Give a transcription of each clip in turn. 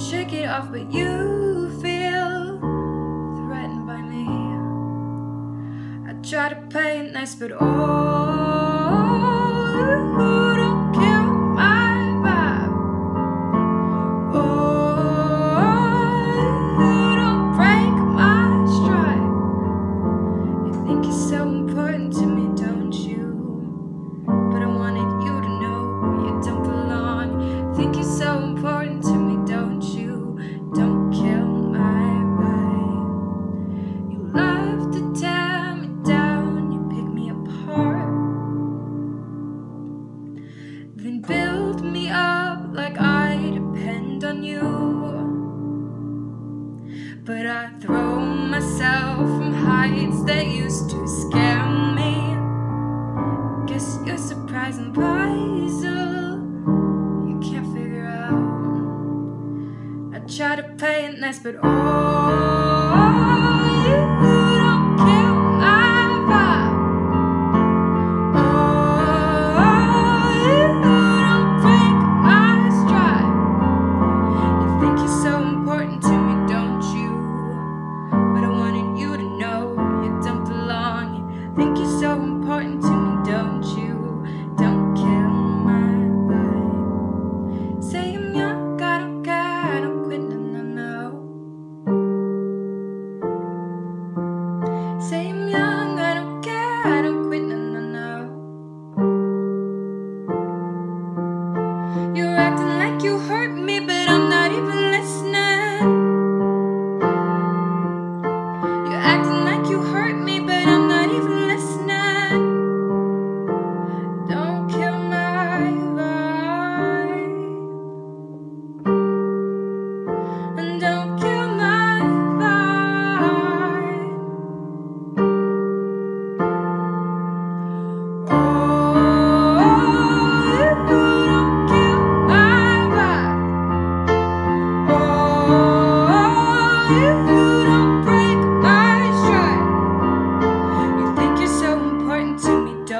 shake it off, but you feel threatened by me. I try to play it nice, but oh. You. But I throw myself from heights that used to scare me. Guess you're surprising puzzle you can't figure out. I try to play it nice, but oh,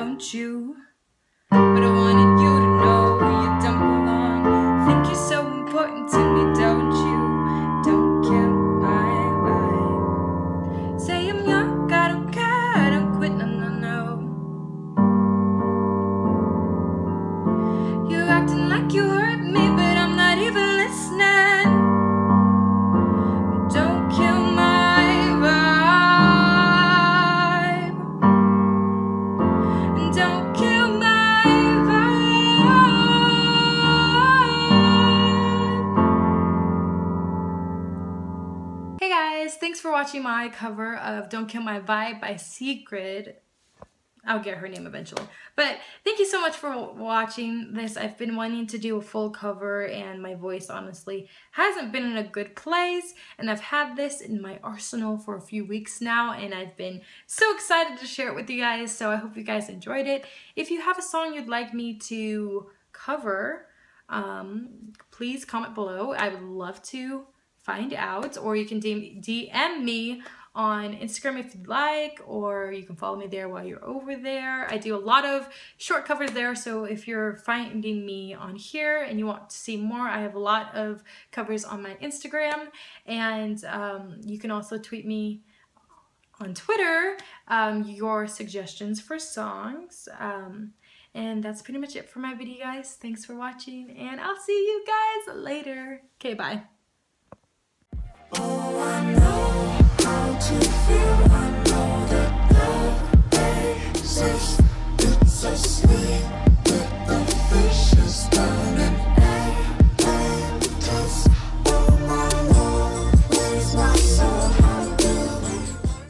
don't you? But I guys, thanks for watching my cover of Don't Kill My Vibe by Secret. I'll get her name eventually. But thank you so much for watching this. I've been wanting to do a full cover and my voice honestly hasn't been in a good place. And I've had this in my arsenal for a few weeks now and I've been so excited to share it with you guys. So I hope you guys enjoyed it. If you have a song you'd like me to cover, um, please comment below. I would love to find out or you can DM me on Instagram if you'd like, or you can follow me there while you're over there. I do a lot of short covers there, so if you're finding me on here and you want to see more, I have a lot of covers on my Instagram, and um, you can also tweet me on Twitter um, your suggestions for songs. Um, and that's pretty much it for my video, guys. Thanks for watching, and I'll see you guys later. Okay, bye. Oh,